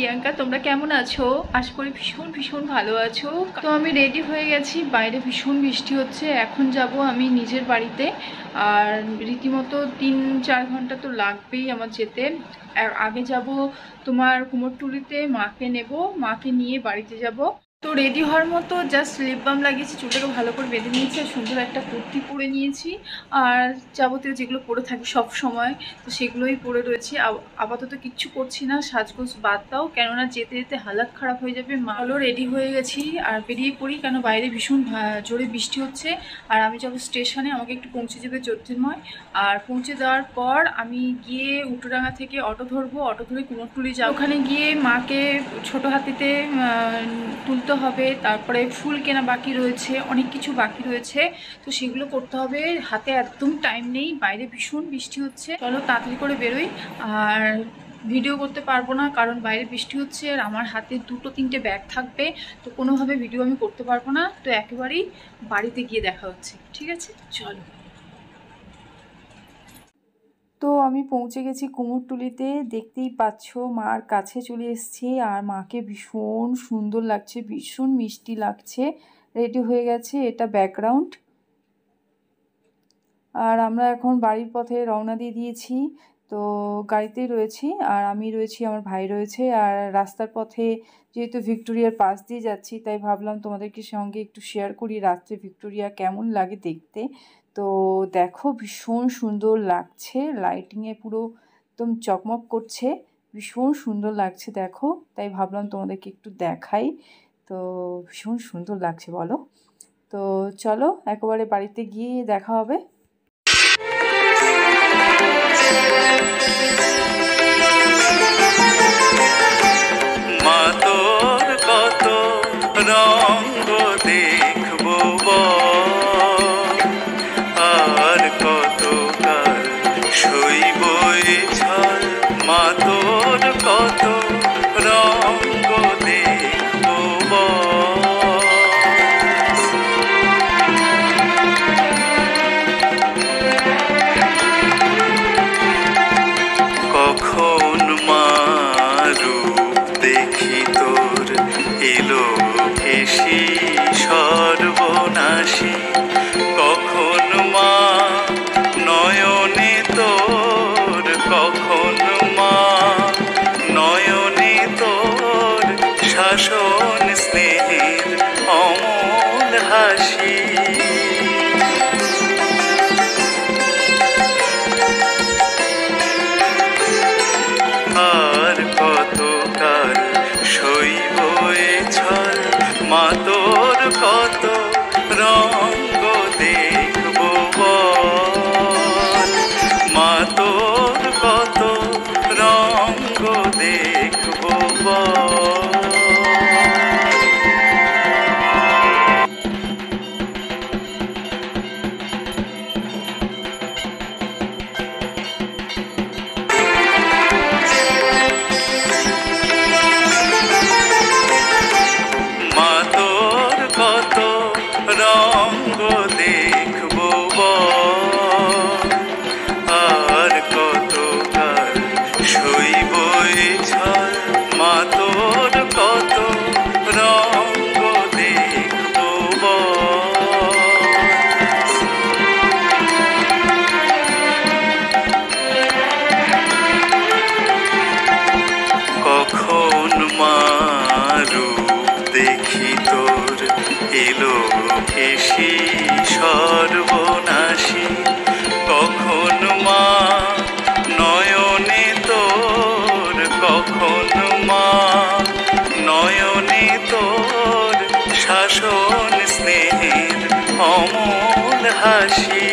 প্রিয়াঙ্কা, তোমরা কেমন আছো? আশা করি ভীষণ ভীষণ ভালো আছো। তো আমি রেডি হয়ে গেছি, বাইরে ভীষণ বৃষ্টি হচ্ছে, এখন যাব আমি নিজের বাড়িতে। আর রীতিমতো তিন, চার ঘণ্টা তো লাগবেই আমার যেতে। আগে যাব তোমার কুমোরটুলিতে, মাকে নেব, মাকে নিয়ে বাড়িতে যাব। তো রেডি হওয়ার মতো জাস্ট লিপ বাম লাগিয়েছি চুলটাকে ভালো করে বেঁধে নিয়েছি আর সুন্দর একটা কুর্তি পরে নিয়েছি। আর যাবতীয় যেগুলো পরে থাকি সব সময় তো সেগুলোই পরে রয়েছি। আপাতত কিচ্ছু করছি না সাজগোজ বাদ দাও। কেননা যেতে যেতে হালাত খারাপ হয়ে যাবে। মালও রেডি হয়ে গেছি। আর বেরিয়ে পড়ি কেন? বাইরে ভীষণ জোরে বৃষ্টি হচ্ছে। আর আমি যাব স্টেশনে আমাকে একটু পৌঁছে যাবে জ্যোতির্ময় আর পৌঁছে দেওয়ার পর আমি গিয়ে উল্টোডাঙ্গা থেকে অটো ধরবো। অটো ধরে কুমোরটুলি যাব। ওখানে গিয়ে মাকে ছোট হাতিতে আহ, তুলতে হবে, তারপরে ফুল কেনা বাকি রয়েছে, অনেক কিছু বাকি রয়েছে, তো সেগুলো করতে হবে। হাতে একদম টাইম নেই, বাইরে ভীষণ বৃষ্টি হচ্ছে। চলো তাড়াতাড়ি করে বেরোই। আর ভিডিও করতে পারব না, কারণ বাইরে বৃষ্টি হচ্ছে আর আমার হাতে দুটো তিনটে ব্যাগ থাকবে, তো কোনোভাবে ভিডিও আমি করতে পারব না। তো একেবারেই বাড়িতে গিয়ে দেখা হচ্ছে, ঠিক আছে? চলো। তো আমি পৌঁছে গেছি কুমোরটুলিতে। দেখতেই পাচ্ছ, মার কাছে চলে এসেছি আর মাকে ভীষণ সুন্দর লাগছে, ভীষণ মিষ্টি লাগছে। রেডি হয়ে গেছে, এটা ব্যাকগ্রাউন্ড আর আমরা এখন বাড়ির পথে রওনা দিয়ে দিয়েছি। তো গাড়িতেই রয়েছি আর আমি রয়েছি, আমার ভাই রয়েছে। আর রাস্তার পথে যেহেতু ভিক্টোরিয়ার পাশ দিয়ে যাচ্ছি, তাই ভাবলাম তোমাদেরকে সঙ্গে একটু শেয়ার করি রাত্রে ভিক্টোরিয়া কেমন লাগে দেখতে। তো দেখো ভীষণ সুন্দর লাগছে। লাইটিংয়ে পুরো একদম চকমক করছে। ভীষণ সুন্দর লাগছে দেখো। তাই ভাবলাম তোমাদেরকে একটু দেখাই। তো ভীষণ সুন্দর লাগছে বলো। তো চলো একেবারে বাড়িতে গিয়ে দেখা হবে। মা তোর কত রঙ্গ রঙ্গ তোর কখন মা তোর শাসন স্নেহের অমল হাসি।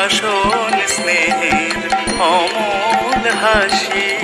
শাসন স্নেহের অমল হাসি।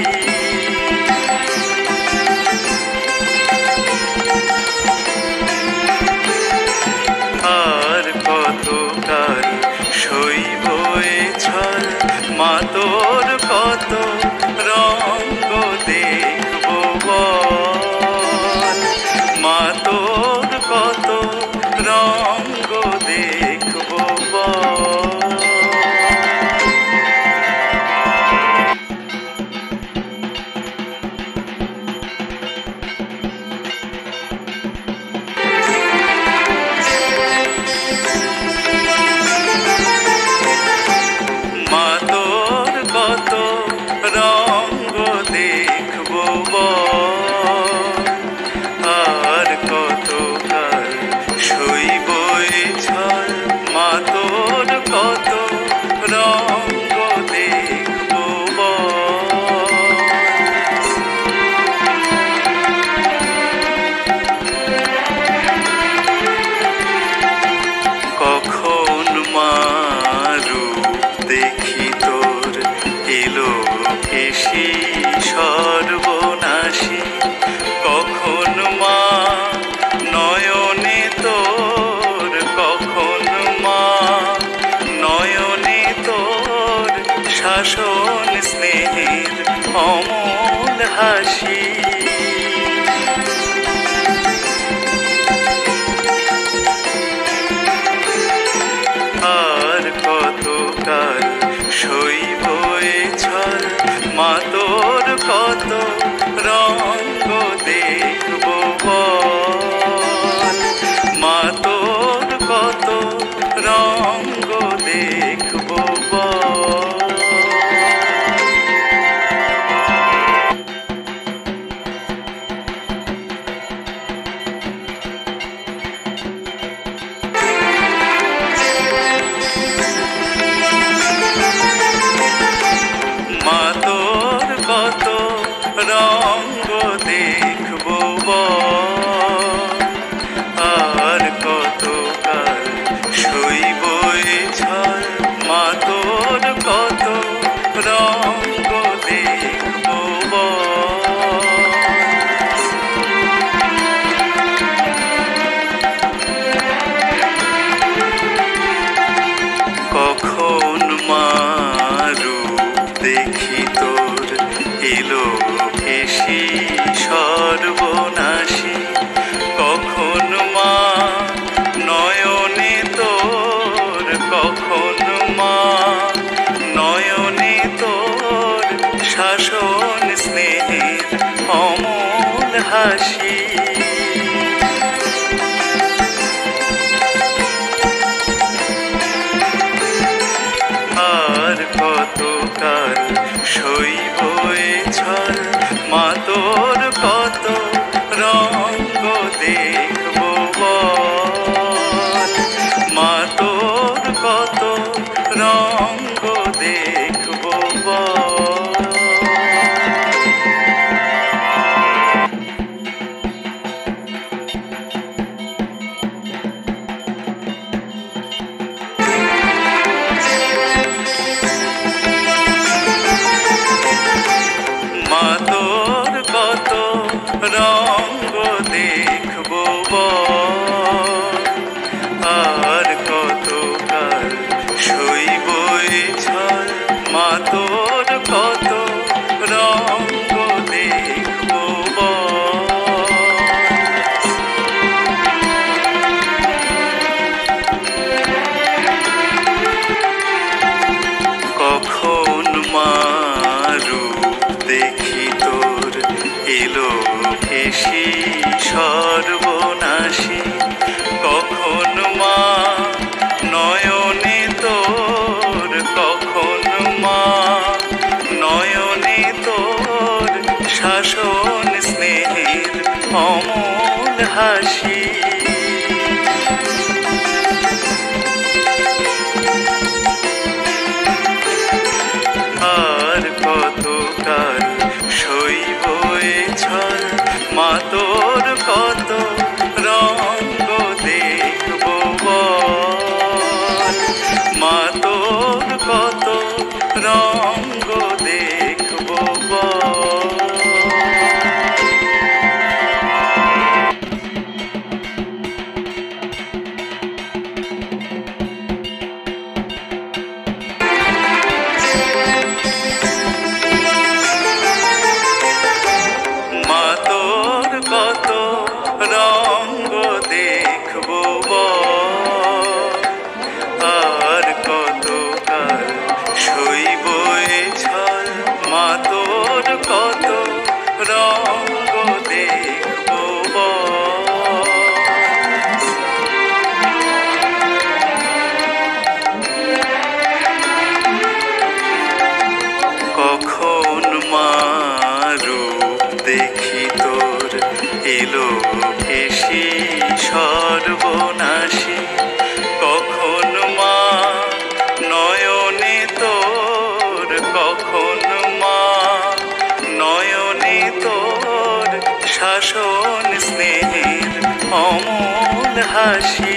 অমল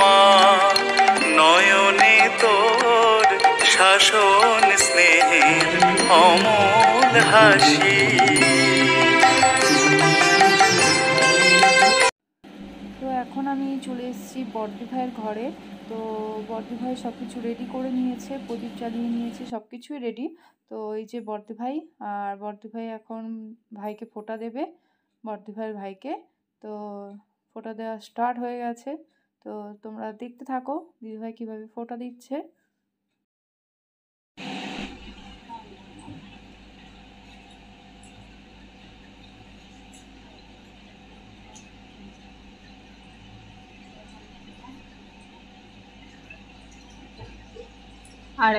মা নয়নে তোর শাসন স্নেহের অমল হাসি। এখন আমি চলে এসেছি বর্দি ভাইয়ের ঘরে। তো বর্দি ভাই সব কিছু রেডি করে নিয়েছে, প্রদীপ জ্বালিয়ে নিয়েছে সব কিছুই রেডি তো এই যে বর্দি ভাই, আর বর্দি ভাই এখন ভাইকে ফোঁটা দেবে বর্দি ভাইয়ের ভাইকে। তো ফোঁটা দেওয়া স্টার্ট হয়ে গেছে। তো তোমরা দেখতে থাকো দিদিভাই কীভাবে ফোটা দিচ্ছে আর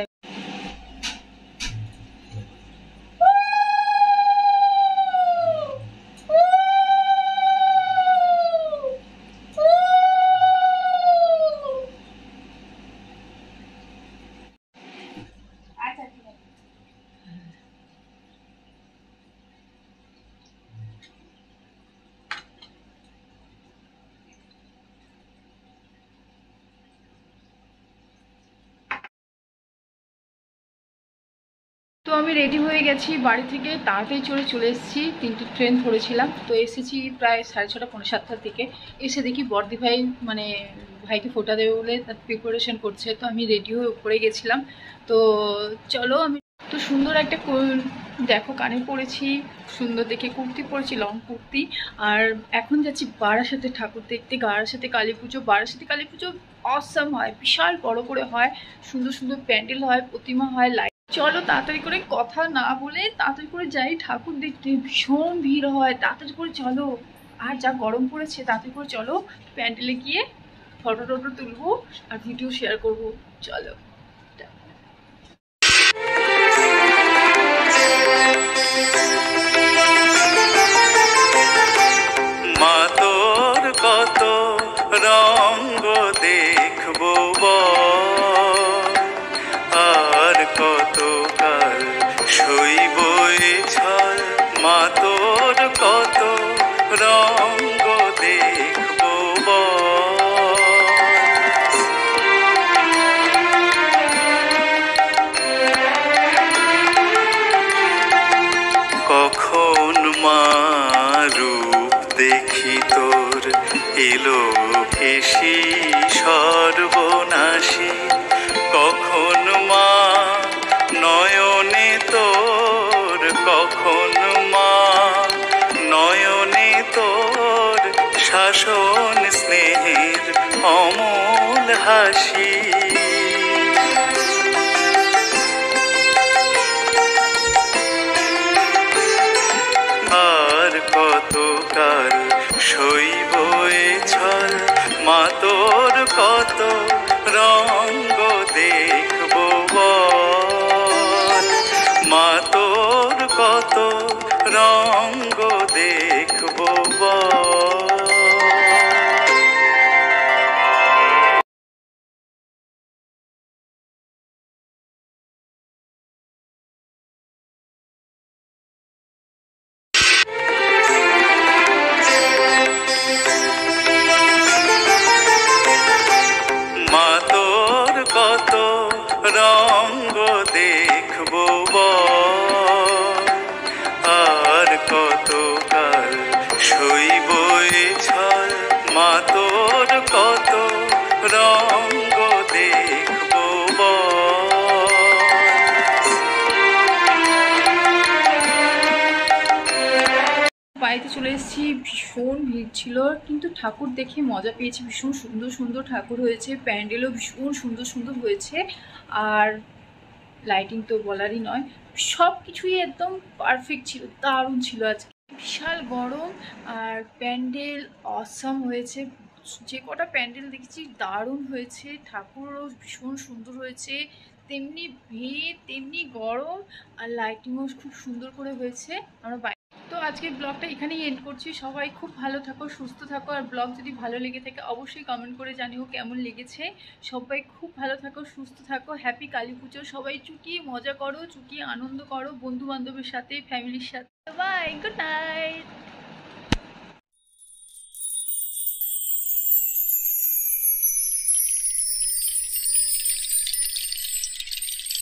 তো আমি রেডি হয়ে গেছি বাড়ি থেকে। তাড়াতাড়ি চলে চলে এসেছি। তিনটে ট্রেন ধরেছিলাম। তো এসেছি প্রায় সাড়ে ছটা পনেরো সাতটার দিকে। এসে দেখি বর্দি ভাই মানে ভাইকে ফোটা দেবে বলে তার প্রিপারেশন করছে। তো আমি রেডি হয়ে উপরে গেছিলাম। তো চলো আমি তো সুন্দর একটা দেখো কানে পরেছি সুন্দর দেখে কুর্তি পরেছি লং কুর্তি। আর এখন যাচ্ছি বারাসাতে ঠাকুর দেখতে। বারাসাতে কালী পুজো। বারাসাতে কালী পুজো অসম হয়, বিশাল বড় করে হয়। সুন্দর সুন্দর প্যান্ডেল হয়, প্রতিমা হয় লাইট চলো তাড়াতাড়ি করে কথা না বলে তাড়াতাড়ি করে যাই ঠাকুর দেখতে। ভীষণ ভিড় হয়, তাড়াতাড়ি করে চলো। আর যা গরম পড়েছে, তাড়াতাড়ি করে চলো প্যান্ডেলে গিয়ে ফটো টটো তুলবো আর ভিডিও শেয়ার করব। চলো। হাসি। আর কতকাল সইব এ ছল? মা তোর কত রঙ্গ দেখব বল? মা তোর কত রঙ্গ দেখব দেখব আর কত কাল সইব ছল। মা তোর কত রঙ্গ দেখব। বাড়িতে চলে এসেছি, ভীষণ ভিড় ছিল, কিন্তু ঠাকুর দেখে মজা পেয়েছি ভীষণ সুন্দর সুন্দর ঠাকুর হয়েছে, প্যান্ডেলও ভীষণ সুন্দর সুন্দর হয়েছে। আর লাইটিং তো বলারই নয় সব কিছুই একদম পারফেক্ট ছিল, দারুণ ছিল আজকে। বিশাল গরম আর প্যান্ডেল অসম হয়েছে, যে কটা প্যান্ডেল দেখেছি দারুণ হয়েছে ঠাকুরও ভীষণ সুন্দর হয়েছে, তেমনি ভিড়, তেমনি গরম আর লাইটিংও খুব সুন্দর করে হয়েছে, আমরা তো আজকে ব্লগটা এখানেই এন্ড করছি। সবাই খুব ভালো থাকো, সুস্থ থাকো। আর ব্লগ যদি ভালো লেগে থাকে, অবশ্যই কমেন্ট করে জানিও কেমন লেগেছে। সবাই খুব ভালো থাকো, সুস্থ থাকো। হ্যাপি কালী পুজো। সবাই চুটিয়ে মজা করো, চুটিয়ে আনন্দ করো বন্ধু বান্ধবের সাথে ফ্যামিলির সাথে। Bye good night